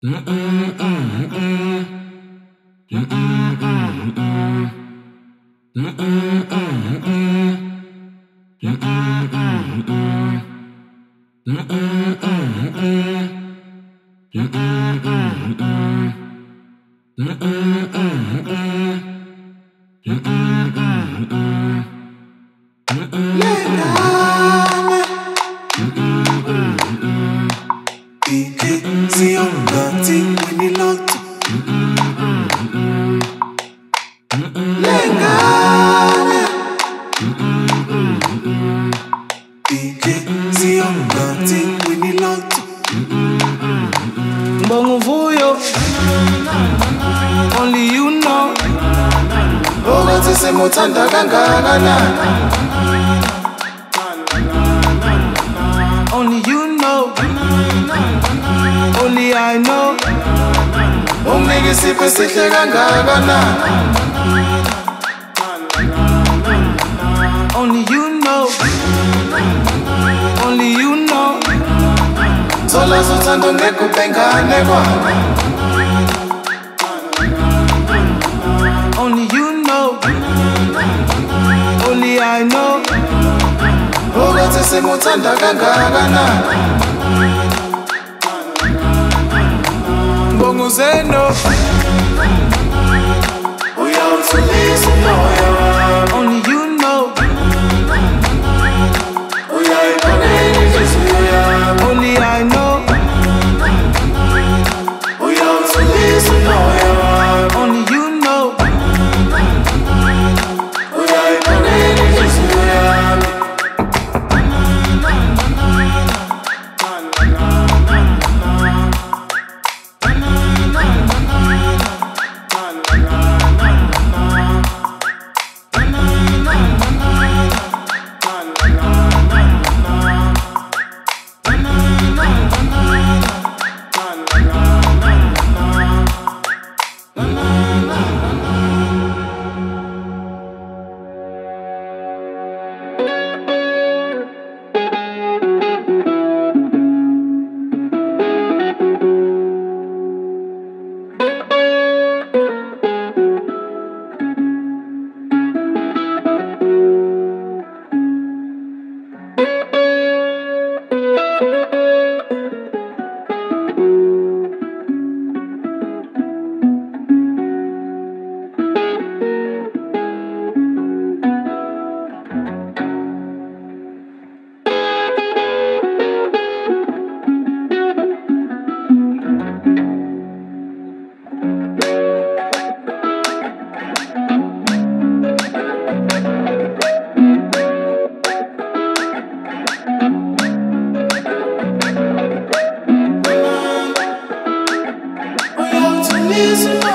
Sio siyongathi winilotho lengane siyongathi winilotho mbonga uvuyo only you know. Ukuthi simuthanda kangakanani Umnike isipho esihle kangakanani Only you know. Only you know. Thola sothando ngeke ubengane kwami Only you know. Only I know. Ukuthi simuthanda kangakanani Mbongozeno Uyawuthulisa music.